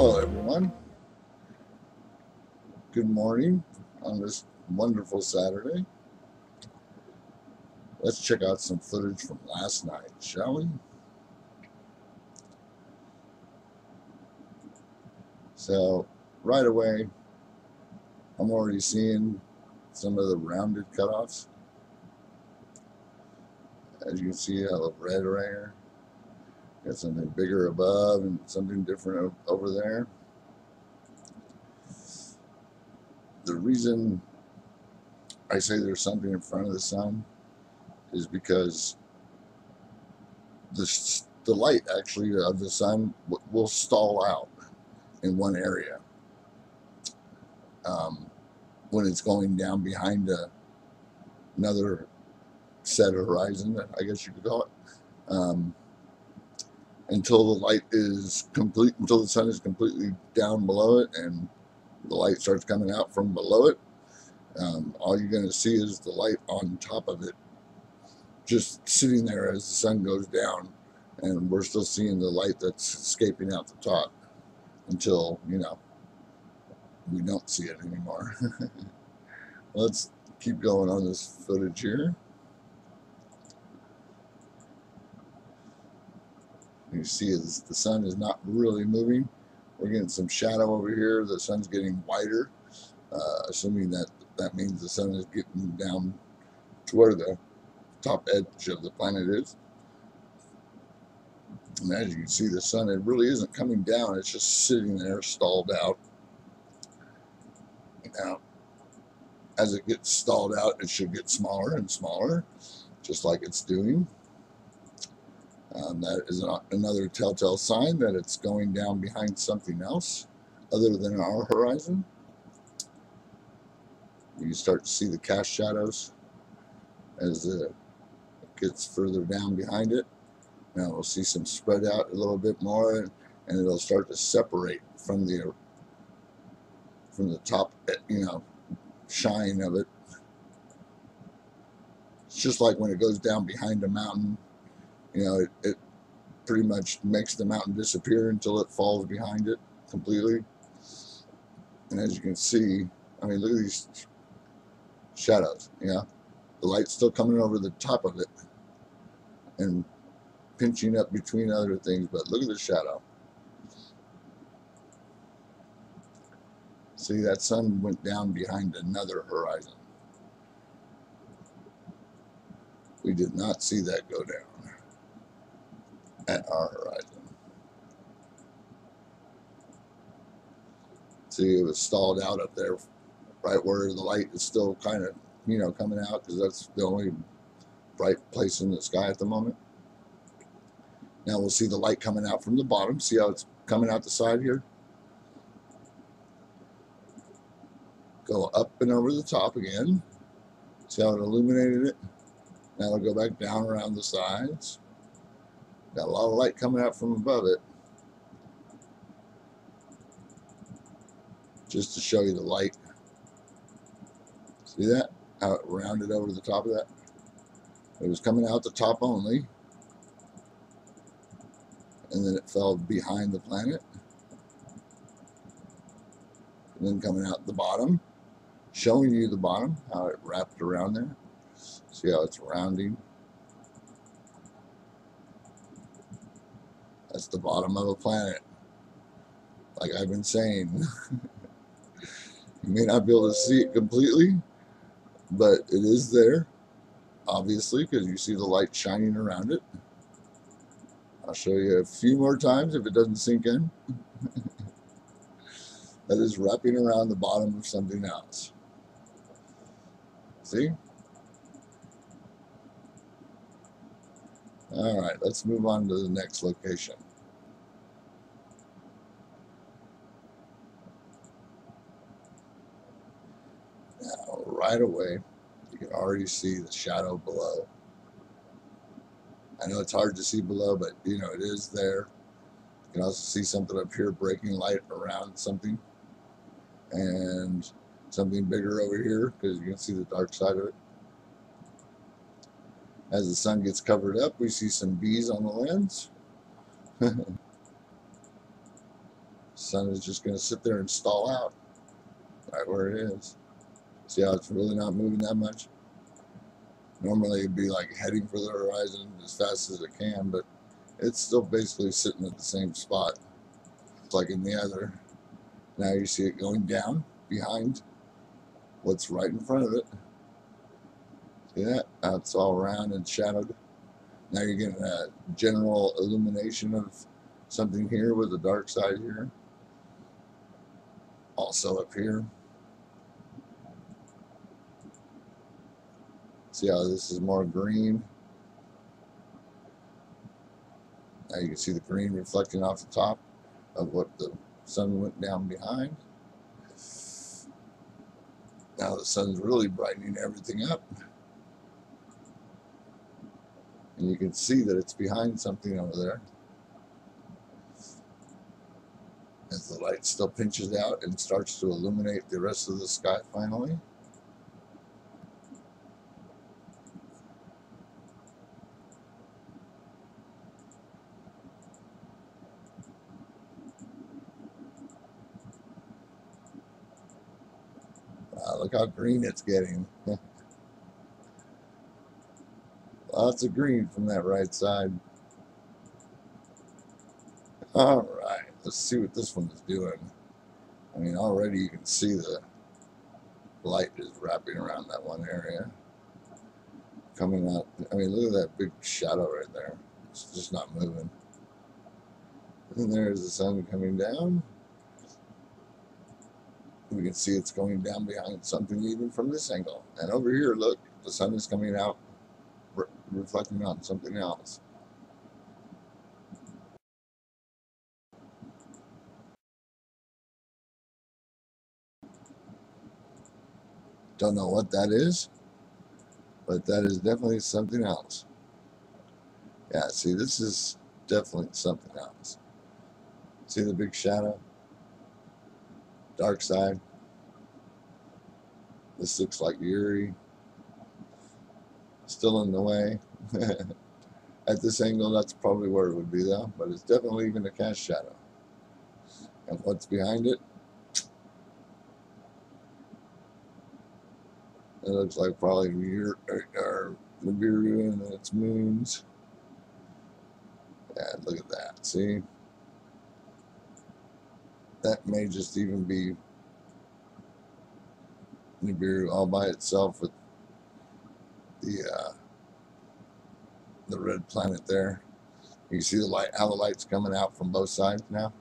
Hello everyone. Good morning on this wonderful Saturday. Let's check out some footage from last night, shall we? So, right away, I'm already seeing some of the rounded cutoffs. As you can see, I have red right here. Got something bigger above and something different over there. The reason I say there's something in front of the sun is because the, the light actually of the sun will stall out in one area um, when it's going down behind a, another set horizon, I guess you could call it. Um, until the light is complete, until the sun is completely down below it and the light starts coming out from below it. Um, all you're going to see is the light on top of it just sitting there as the sun goes down and we're still seeing the light that's escaping out the top until, you know, we don't see it anymore. Let's keep going on this footage here. You see is the sun is not really moving. We're getting some shadow over here. The sun's getting whiter, uh, assuming that that means the sun is getting down to where the top edge of the planet is. And as you can see, the sun, it really isn't coming down. It's just sitting there stalled out. Now, as it gets stalled out, it should get smaller and smaller, just like it's doing. Um, that is another telltale sign that it's going down behind something else other than our horizon. You start to see the cast shadows as it gets further down behind it. Now we'll see some spread out a little bit more and it'll start to separate from the from the top, you know, shine of it. It's just like when it goes down behind a mountain you know, it, it pretty much makes the mountain disappear until it falls behind it completely. And as you can see, I mean, look at these shadows, yeah. The light's still coming over the top of it and pinching up between other things, but look at the shadow. See, that sun went down behind another horizon. We did not see that go down at our horizon. See, it was stalled out up there, right where the light is still kind of, you know, coming out because that's the only bright place in the sky at the moment. Now we'll see the light coming out from the bottom. See how it's coming out the side here? Go up and over the top again. See how it illuminated it? Now it'll go back down around the sides. Got a lot of light coming out from above it. Just to show you the light. See that? How it rounded over the top of that? It was coming out the top only. And then it fell behind the planet. And then coming out the bottom. Showing you the bottom, how it wrapped around there. See how it's rounding. The bottom of a planet. Like I've been saying. you may not be able to see it completely, but it is there, obviously, because you see the light shining around it. I'll show you a few more times if it doesn't sink in. that is wrapping around the bottom of something else. See? All right, let's move on to the next location. Now, right away, you can already see the shadow below. I know it's hard to see below, but you know, it is there. You can also see something up here breaking light around something. And something bigger over here because you can see the dark side of it. As the sun gets covered up, we see some bees on the lens. sun is just going to sit there and stall out right where it is. See how it's really not moving that much? Normally it'd be like heading for the horizon as fast as it can, but it's still basically sitting at the same spot. It's like in the other. Now you see it going down behind what's right in front of it. See that? That's all round and shadowed. Now you're getting a general illumination of something here with the dark side here. Also up here. See how this is more green? Now you can see the green reflecting off the top of what the sun went down behind. Now the sun's really brightening everything up. And you can see that it's behind something over there. As the light still pinches out and starts to illuminate the rest of the sky finally. Wow, look how green it's getting. Lots of green from that right side. All right, let's see what this one is doing. I mean, already you can see the light is wrapping around that one area. Coming out, I mean, look at that big shadow right there. It's just not moving. And there's the sun coming down. We can see it's going down behind something even from this angle. And over here, look, the sun is coming out, re reflecting on something else. Don't know what that is, but that is definitely something else. Yeah, see, this is definitely something else. See the big shadow? Dark side. This looks like Yuri. Still in the way. At this angle, that's probably where it would be, though. But it's definitely even a cast shadow. And what's behind it? It looks like probably Nibiru and its moons. Yeah, look at that. See? That may just even be Nibiru all by itself with the uh, the red planet there. You see the light, how the light's coming out from both sides now.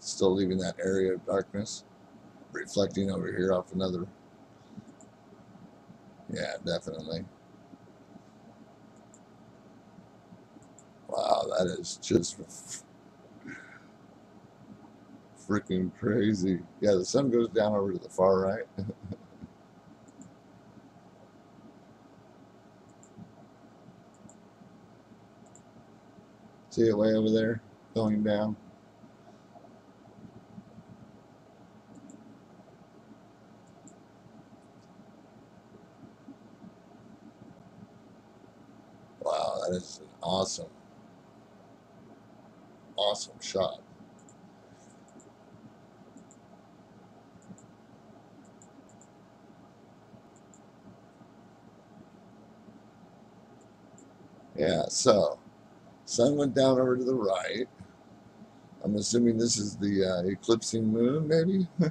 Still leaving that area of darkness, reflecting over here off another yeah, definitely. Wow, that is just freaking crazy. Yeah, the sun goes down over to the far right. See it way over there going down? Wow, that is an awesome, awesome shot. Yeah, so sun went down over to the right. I'm assuming this is the uh, eclipsing moon, maybe?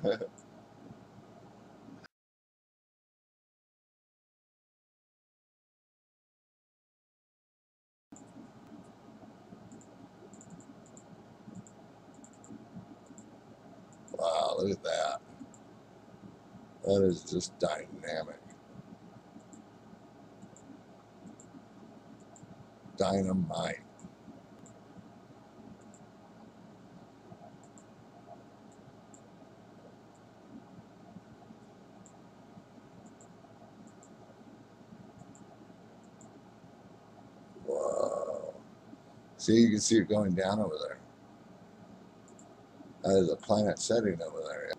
wow, look at that. That is just dynamic. Dynamite. Whoa. See, you can see it going down over there. That is a planet setting over there.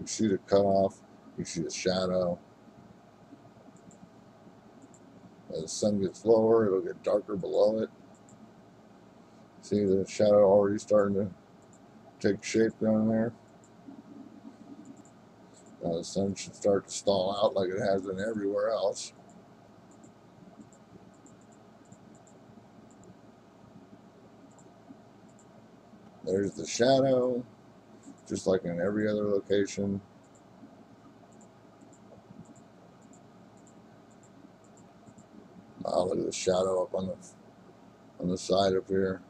You see the cutoff, you see the shadow. As the sun gets lower, it'll get darker below it. See the shadow already starting to take shape down there. Now the sun should start to stall out like it has been everywhere else. There's the shadow, just like in every other location. The shadow up on the on the side up here.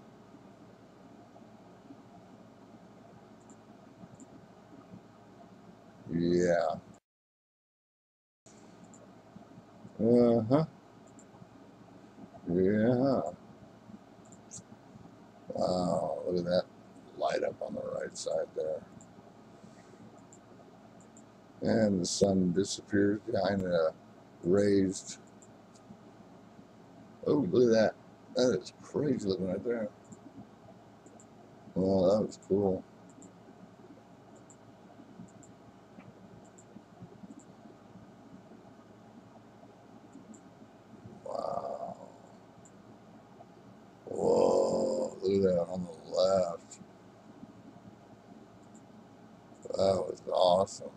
Yeah. Uh huh. Yeah. Wow, look at that light up on the right side there. And the sun disappears behind a raised. Oh, look at that. That is crazy looking right there. Well, that was cool. Wow. Whoa, look at that on the left. That was awesome.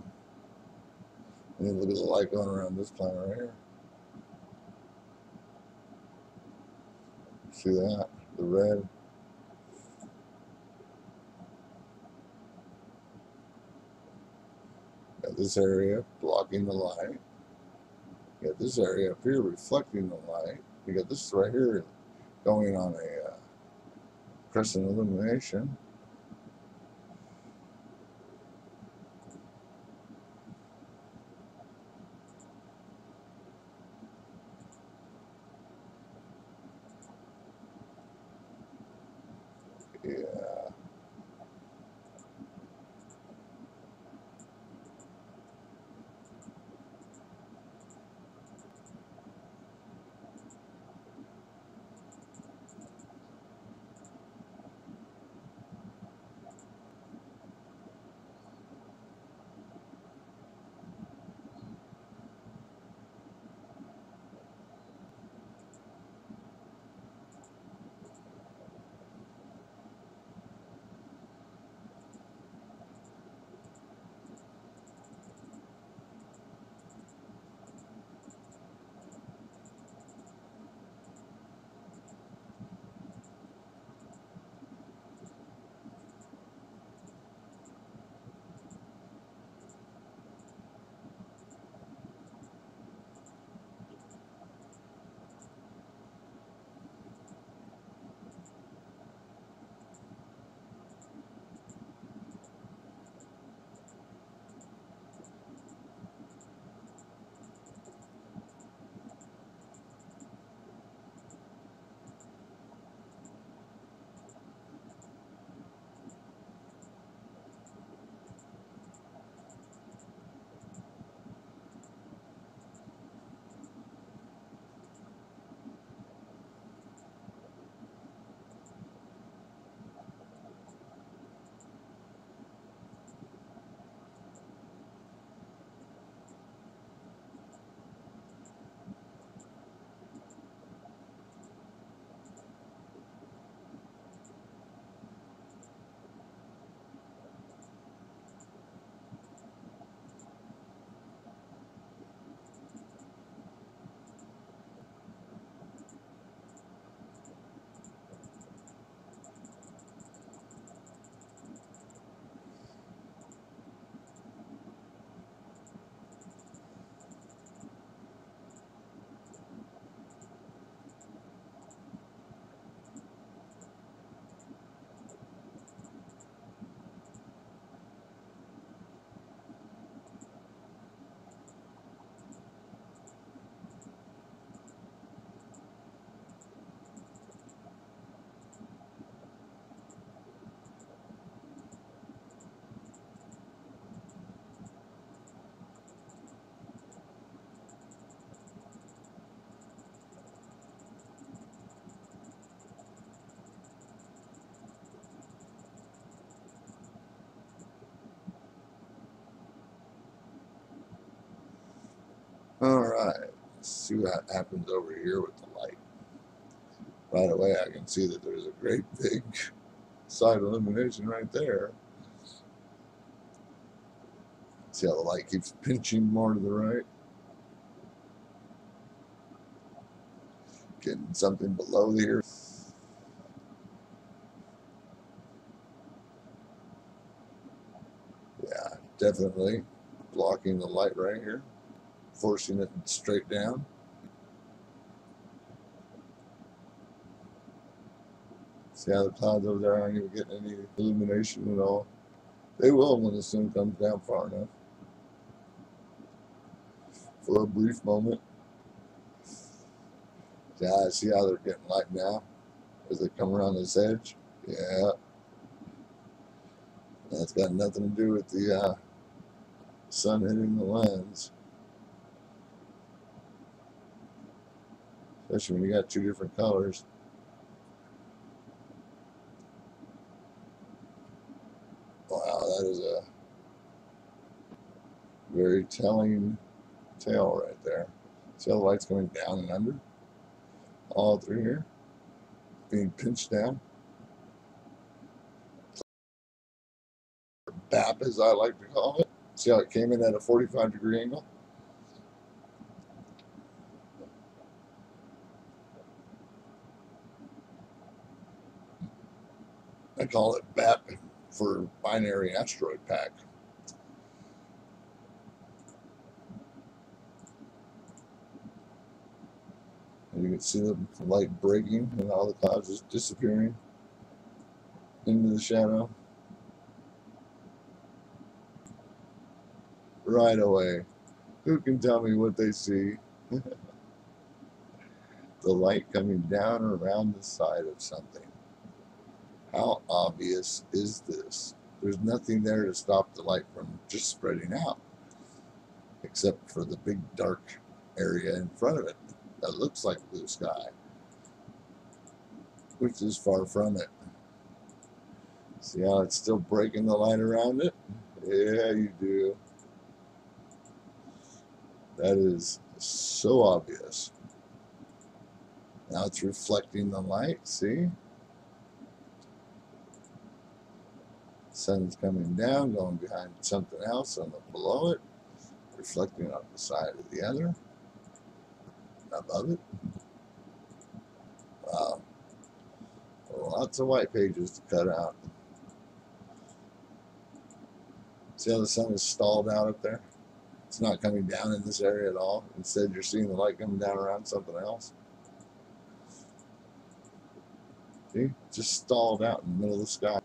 And look at the light going around this planet right here. See that? The red. Got this area blocking the light. You got this area up here reflecting the light. You got this right here going on a uh, crescent illumination. All right, let's see what happens over here with the light. Right away, I can see that there's a great big side illumination right there. See how the light keeps pinching more to the right? Getting something below here. Yeah, definitely blocking the light right here, forcing it straight down. See how the clouds over there aren't even getting any illumination at all? They will when the sun comes down far enough. For a brief moment. Yeah, I see how they're getting light now as they come around this edge. Yeah. That's got nothing to do with the uh, sun hitting the lens. Especially when you got two different colors. Wow, that is a very telling tale right there. See how the light's going down and under? All through here. Being pinched down. BAP as I like to call it. See how it came in at a 45 degree angle? Call it BAP for binary asteroid pack. And you can see the light breaking and all the clouds just disappearing into the shadow. Right away. Who can tell me what they see? the light coming down around the side of something. How obvious is this? There's nothing there to stop the light from just spreading out, except for the big dark area in front of it that looks like blue sky, which is far from it. See how it's still breaking the light around it? Yeah, you do. That is so obvious. Now it's reflecting the light, see? Sun's coming down, going behind something else on the below it, reflecting on the side of the other, above it. Wow. Lots of white pages to cut out. See how the sun is stalled out up there? It's not coming down in this area at all. Instead, you're seeing the light coming down around something else. See? Just stalled out in the middle of the sky.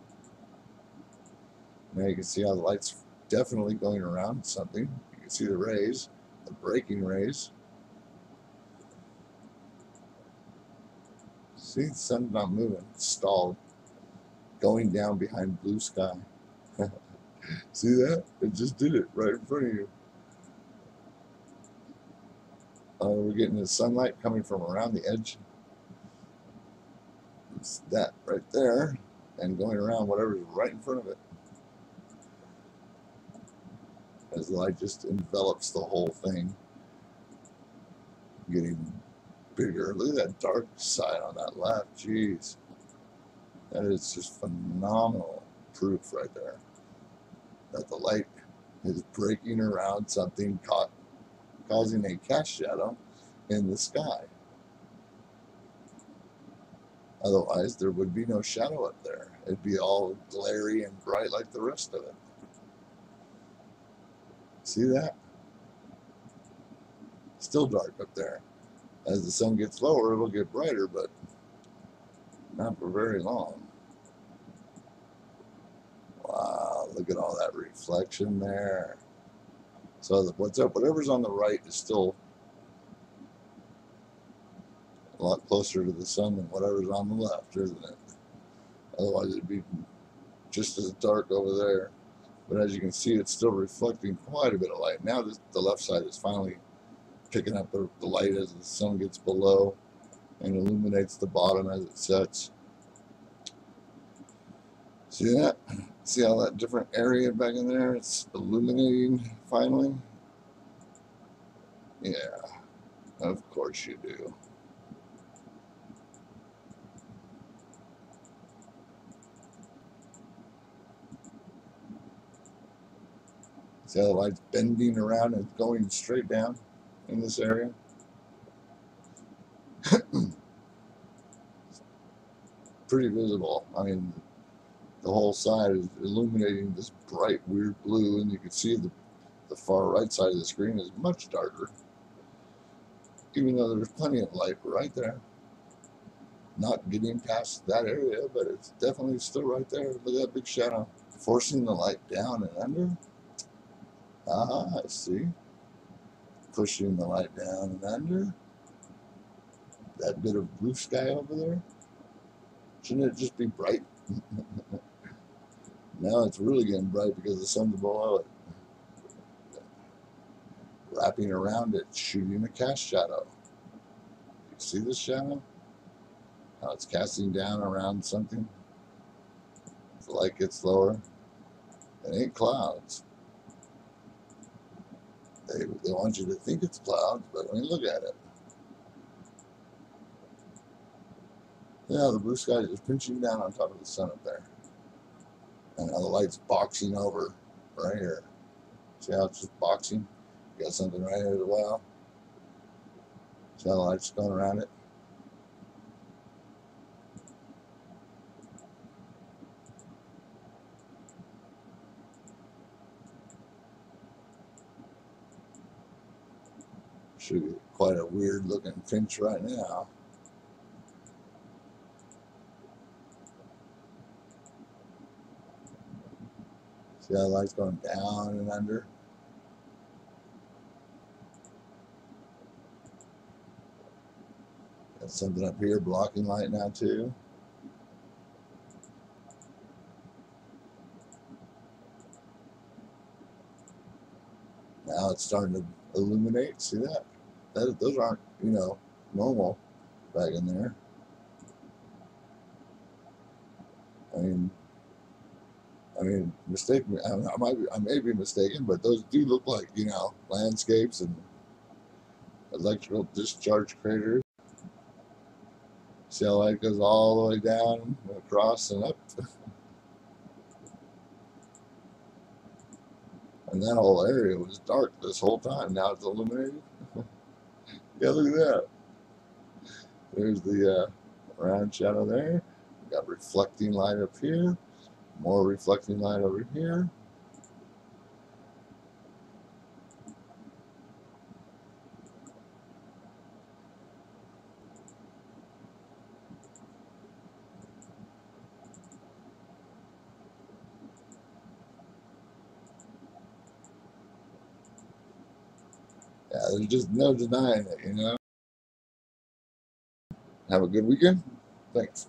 Now you can see how the light's definitely going around something. You can see the rays, the breaking rays. See, the sun's not moving. It's stalled. Going down behind blue sky. see that? It just did it right in front of you. Uh, we're getting the sunlight coming from around the edge. It's that right there and going around whatever's right in front of it. As light just envelops the whole thing, getting bigger. Look at that dark side on that left. Jeez. That is just phenomenal proof right there that the light is breaking around something caught causing a cast shadow in the sky. Otherwise, there would be no shadow up there. It'd be all glary and bright like the rest of it. See that? Still dark up there. As the sun gets lower, it'll get brighter, but not for very long. Wow, look at all that reflection there. So what's up, whatever's on the right is still a lot closer to the sun than whatever's on the left, isn't it? Otherwise it'd be just as dark over there. But as you can see, it's still reflecting quite a bit of light. Now this, the left side is finally picking up the, the light as the sun gets below and illuminates the bottom as it sets. See that? See how that different area back in there, it's illuminating finally. Yeah, of course you do. See how the light's bending around and going straight down in this area? Pretty visible. I mean, the whole side is illuminating this bright, weird blue, and you can see the, the far right side of the screen is much darker. Even though there's plenty of light right there. Not getting past that area, but it's definitely still right there. Look at that big shadow. Forcing the light down and under. Ah, I see. Pushing the light down and under. That bit of blue sky over there. Shouldn't it just be bright? now it's really getting bright because the sun's below it. Wrapping around it, shooting a cast shadow. You see this shadow? How it's casting down around something. The light gets lower. It ain't clouds. They, they want you to think it's clouds, but when you look at it, yeah, the blue sky is pinching down on top of the sun up there. And now the light's boxing over right here. See how it's just boxing? You got something right here as well. See how the light's going around it? Be quite a weird looking finch right now. See how the light's going down and under? Got something up here blocking light now too. Now it's starting to illuminate. See that? That those aren't, you know, normal back in there. I mean, I mean, mistake me. I, might, I may be mistaken, but those do look like, you know, landscapes and electrical discharge craters. See how light goes all the way down, across, and up. and that whole area was dark this whole time. Now it's illuminated. Yeah, look at that. There's the uh, round shadow there. We got reflecting light up here. More reflecting light over here. Yeah, just no denying it, you know. Have a good weekend. Thanks.